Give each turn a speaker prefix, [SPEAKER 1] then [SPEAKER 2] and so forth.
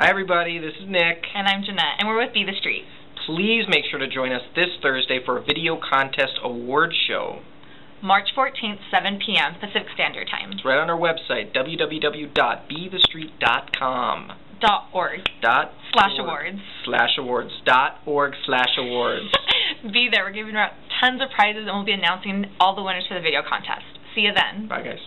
[SPEAKER 1] Hi, everybody. This is Nick.
[SPEAKER 2] And I'm Jeanette, and we're with Be the Street.
[SPEAKER 1] Please make sure to join us this Thursday for a video contest award show.
[SPEAKER 2] March 14th, 7 p.m. Pacific Standard Time.
[SPEAKER 1] It's right on our website, www.bethestreet.com.
[SPEAKER 2] Dot org.
[SPEAKER 1] Dot
[SPEAKER 2] slash
[SPEAKER 1] org,
[SPEAKER 2] awards.
[SPEAKER 1] Slash awards. Dot org slash awards.
[SPEAKER 2] Be there. We're giving out tons of prizes, and we'll be announcing all the winners for the video contest. See you then.
[SPEAKER 1] Bye, guys.